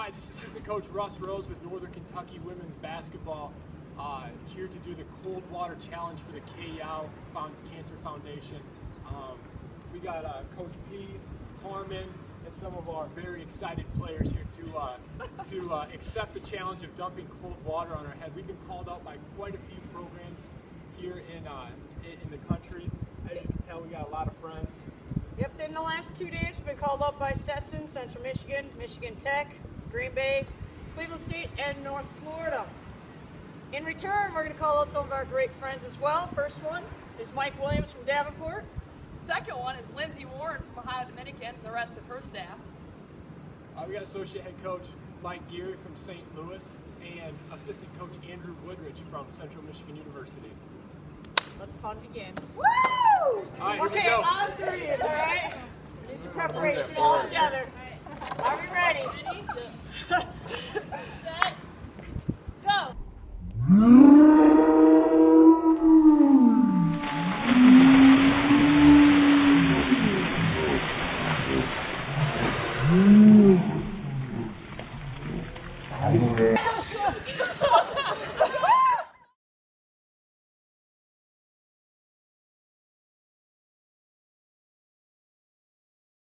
Hi, this is Assistant Coach Russ Rose with Northern Kentucky Women's Basketball. Uh, here to do the Cold Water Challenge for the Kay Yow Cancer Foundation. Um, we got uh, Coach P, Karmen, and some of our very excited players here to uh, to uh, accept the challenge of dumping cold water on our head. We've been called out by quite a few programs here in uh, in the country. As you can tell, we got a lot of friends. Yep, in the last two days, we've been called up by Stetson, Central Michigan, Michigan Tech, Green Bay, Cleveland State, and North Florida. In return, we're going to call out some of our great friends as well. First one is Mike Williams from Davenport. Second one is Lindsay Warren from Ohio Dominican and the rest of her staff. Uh, we got Associate Head Coach Mike Geary from St. Louis and Assistant Coach Andrew Woodridge from Central Michigan University. Let the fun begin. Woo! All right, okay, on three, all right? This is preparation all together. 음.